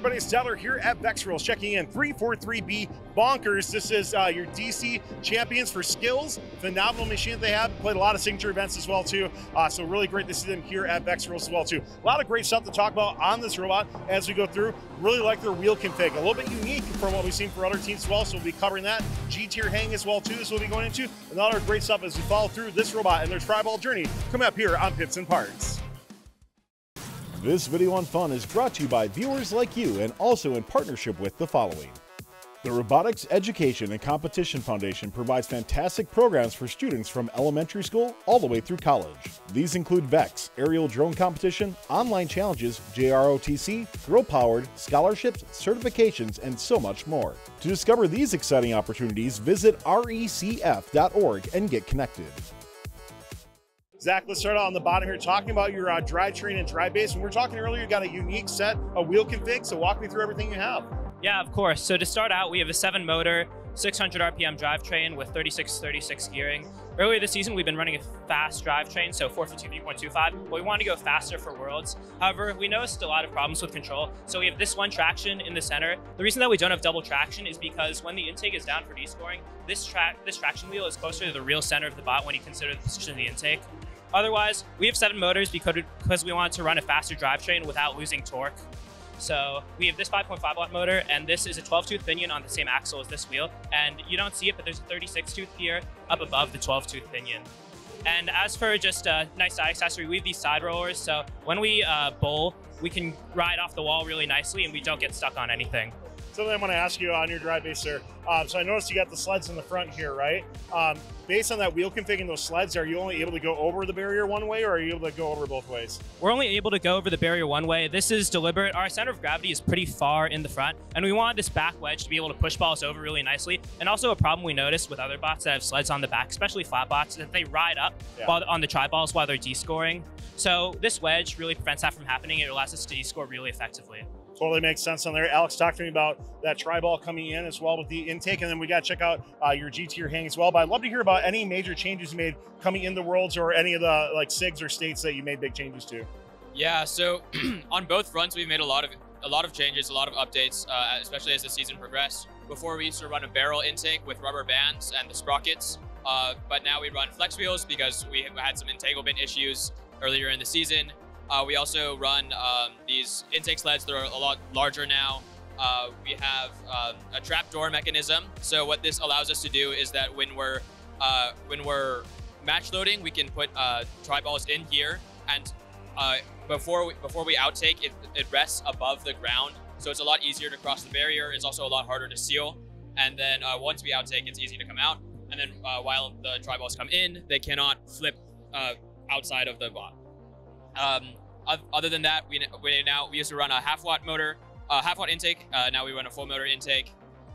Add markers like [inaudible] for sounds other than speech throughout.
everybody, it's Tyler here at Vex checking in 343B Bonkers. This is uh, your DC champions for skills. Phenomenal machine that they have. Played a lot of signature events as well too. Uh, so really great to see them here at Vex as well too. A lot of great stuff to talk about on this robot as we go through. Really like their wheel config. A little bit unique from what we've seen for other teams as well. So we'll be covering that. G tier hang as well too. This we'll be going into and a lot of great stuff as we follow through this robot and their tribal journey. Coming up here on Pits and Parts. This video on fun is brought to you by viewers like you and also in partnership with the following. The Robotics Education and Competition Foundation provides fantastic programs for students from elementary school all the way through college. These include VEX, aerial drone competition, online challenges, JROTC, girl powered, scholarships, certifications, and so much more. To discover these exciting opportunities, visit recf.org and get connected. Zach, let's start out on the bottom here talking about your uh, drivetrain and drive base. When we were talking earlier, you got a unique set of wheel config, so walk me through everything you have. Yeah, of course. So to start out, we have a seven motor, 600 RPM drivetrain with 3636 gearing. Earlier this season, we've been running a fast drivetrain, so 452 3.25, but we wanted to go faster for Worlds. However, we noticed a lot of problems with control, so we have this one traction in the center. The reason that we don't have double traction is because when the intake is down for descoring, this, tra this traction wheel is closer to the real center of the bot when you consider the position of the intake. Otherwise, we have seven motors because we wanted to run a faster drivetrain without losing torque. So we have this 5.5 watt motor, and this is a 12 tooth pinion on the same axle as this wheel. And you don't see it, but there's a 36 tooth here up above the 12 tooth pinion. And as for just a nice side accessory, we have these side rollers. So when we uh, bowl, we can ride off the wall really nicely and we don't get stuck on anything something I want to ask you on your drive base, sir. Um, so I noticed you got the sleds in the front here, right? Um, based on that wheel config and those sleds, are you only able to go over the barrier one way, or are you able to go over both ways? We're only able to go over the barrier one way. This is deliberate. Our center of gravity is pretty far in the front, and we wanted this back wedge to be able to push balls over really nicely. And also a problem we noticed with other bots that have sleds on the back, especially flat bots, is that they ride up yeah. while on the tri balls while they're descoring. So this wedge really prevents that from happening. It allows us to descore really effectively totally makes sense on there. Alex talked to me about that tri ball coming in as well with the intake, and then we got to check out uh, your G tier hang as well. But I'd love to hear about any major changes you made coming in the worlds or any of the like SIGs or states that you made big changes to. Yeah, so [clears throat] on both fronts, we've made a lot of a lot of changes, a lot of updates, uh, especially as the season progressed. Before we used to run a barrel intake with rubber bands and the sprockets, uh, but now we run flex wheels because we had some entanglement issues earlier in the season. Uh, we also run um, these intake sleds that are a lot larger now. Uh, we have um, a trap door mechanism. So what this allows us to do is that when we're uh, when we're match loading, we can put uh, balls in here, and uh, before we, before we outtake, it, it rests above the ground. So it's a lot easier to cross the barrier. It's also a lot harder to seal. And then uh, once we outtake, it's easy to come out. And then while the tri balls come in, they cannot flip outside of the bot. Um, other than that, we, we now we used to run a half watt motor, uh, half watt intake. Uh, now we run a full motor intake,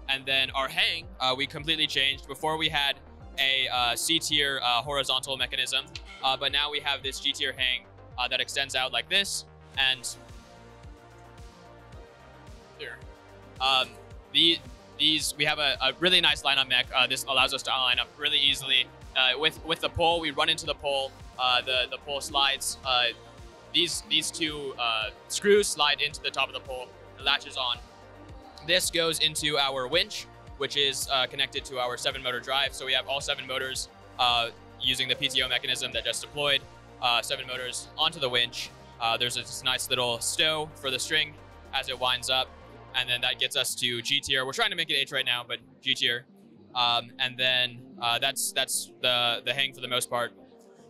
and then our hang uh, we completely changed. Before we had a uh, C tier uh, horizontal mechanism, uh, but now we have this G tier hang that extends out like this, and here, um, the these we have a, a, really nice line lineup mech. this allows us to line up really easily. with with the pole, we run into the pole. the the pole slides these these two uh, screws slide into the top of the pole, latches on. This goes into our winch, which is uh, connected to our seven motor drive. So we have all seven motors uh, using the PTO mechanism that just deployed, uh, seven motors onto the winch. Uh, there's this nice little stow for the string as it winds up. And then that gets us to G tier. We're trying to make it H right now, but G tier. Um, and then uh, that's that's the the hang for the most part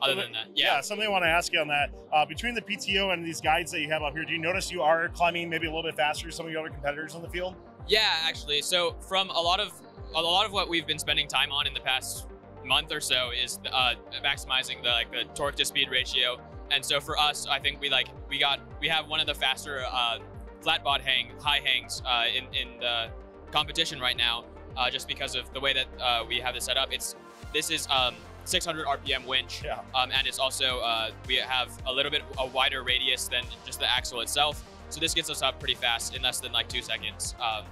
other than that. Yeah. yeah. something I want to ask you on that. Uh, between the PTO and these guides that you have up here, do you notice you are climbing maybe a little bit faster than some of your other competitors on the field? Yeah, actually. So from a lot of a lot of what we've been spending time on in the past month or so is uh, maximizing the like the torque to speed ratio. And so for us, I think we like we got we have one of the faster uh, flat bot hang high hangs uh, in in the competition right now, uh, just because of the way that uh, we have this set up. It's this is um, 600 RPM winch. Yeah. Um, and it's also, uh, we have a little bit a wider radius than just the axle itself. So this gets us up pretty fast in less than like two seconds. Um,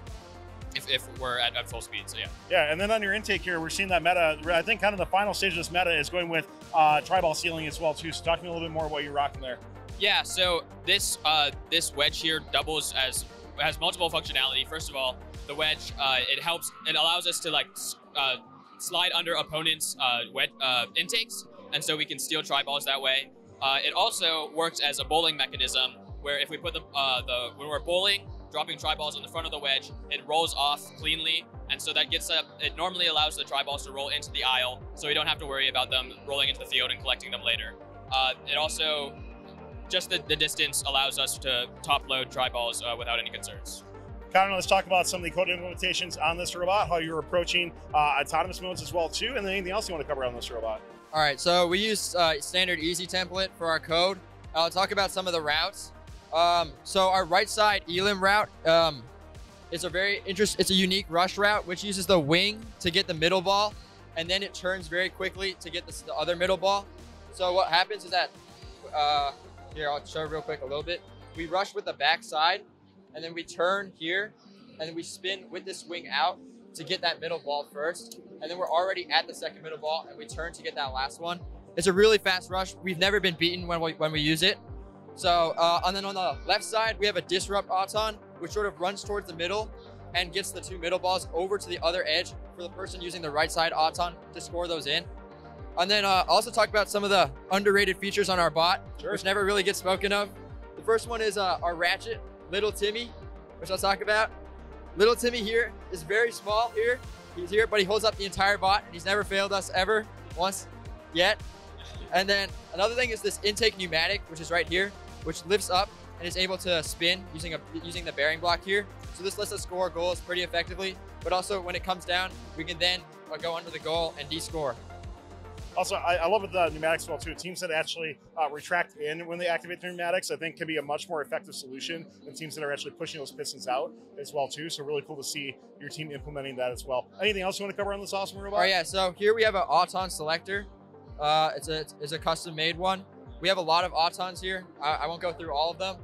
if, if we're at, at, full speed, so yeah. Yeah, and then on your intake here, we're seeing that meta. I think kind of the final stage of this meta is going with uh, tri-ball sealing as well too. So talk to me a little bit more what you're rocking there. Yeah, so this uh, this wedge here doubles as has multiple functionality. First of all, the wedge uh, it helps it allows us to like uh, slide under opponents' uh, wedge, uh, intakes, and so we can steal tri balls that way. Uh, it also works as a bowling mechanism where if we put the uh, the when we're bowling, dropping tri balls on the front of the wedge, it rolls off cleanly, and so that gets up. It normally allows the tri balls to roll into the aisle, so we don't have to worry about them rolling into the field and collecting them later. it also just the, the distance allows us to top load tri balls uh, without any concerns. Connor, let's talk about some of the code implementations on this robot, how you're approaching uh, autonomous modes as well too, and then anything else you want to cover on this robot. All right, so we use uh, standard EZ Template for our code. I'll talk about some of the routes. Um, so our right side elim route um, is a very interest. It's a unique rush route which uses the wing to get the middle ball, and then it turns very quickly to get the, the other middle ball. So what happens is that uh, here, I'll show real quick a little bit. We rush with the back side, and then we turn here, and then we spin with this wing out to get that middle ball first. And then we're already at the second middle ball, and we turn to get that last one. It's a really fast rush. We've never been beaten when we, when we use it. So, uh, and then on the left side, we have a disrupt auton, which sort of runs towards the middle and gets the two middle balls over to the other edge for the person using the right side auton to score those in. And then uh, also talk about some of the underrated features on our bot, sure. which never really gets spoken of. The first one is uh, our ratchet, Little Timmy, which I'll talk about. Little Timmy here is very small here. He's here, but he holds up the entire bot, and he's never failed us ever once yet. And then another thing is this intake pneumatic, which is right here, which lifts up and is able to spin using a using the bearing block here. So this lets us score goals pretty effectively. But also when it comes down, we can then go under the goal and de-score. Also, I, I love the pneumatics as well too. Teams that actually uh, retract in when they activate the pneumatics, I think, can be a much more effective solution than teams that are actually pushing those pistons out as well too. So really cool to see your team implementing that as well. Anything else you want to cover on this awesome robot? Oh yeah, so here we have an Auton selector. Uh, it's a it's a custom made one. We have a lot of Autons here. I, I won't go through all of them,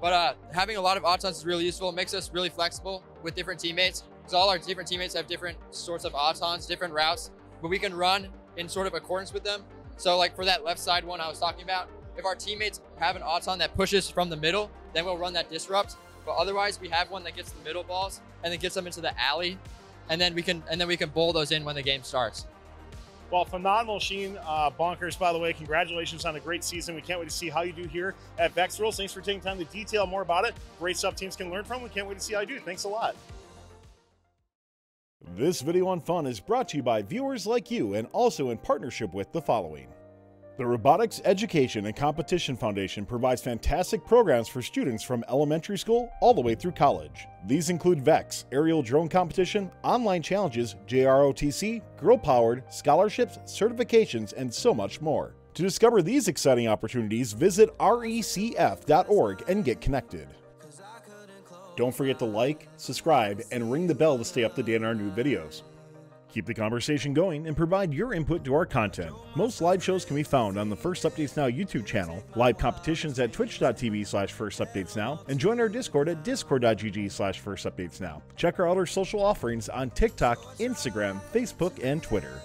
but uh, having a lot of Autons is really useful. It makes us really flexible with different teammates. Because all our different teammates have different sorts of Autons, different routes, but we can run in sort of accordance with them. So like for that left side one I was talking about, if our teammates have an auton that pushes from the middle, then we'll run that disrupt. But otherwise, we have one that gets the middle balls and then gets them into the alley, and then we can and then we can bowl those in when the game starts. Well, phenomenal, Sheen. Uh, bonkers, by the way. Congratulations on a great season. We can't wait to see how you do here at Vex Worlds. Thanks for taking time to detail more about it. Great stuff teams can learn from. We can't wait to see how you do. Thanks a lot. This video on fun is brought to you by viewers like you and also in partnership with the following. The Robotics Education and Competition Foundation provides fantastic programs for students from elementary school all the way through college. These include VEX, Aerial Drone Competition, online challenges, JROTC, Girl Powered, scholarships, certifications, and so much more. To discover these exciting opportunities, visit recf.org and get connected. Don't forget to like, subscribe, and ring the bell to stay up to date on our new videos. Keep the conversation going and provide your input to our content. Most live shows can be found on the First Updates Now YouTube channel, live competitions at twitch.tv slash firstupdatesnow, and join our Discord at discord.gg slash firstupdatesnow. Check out our other social offerings on TikTok, Instagram, Facebook, and Twitter.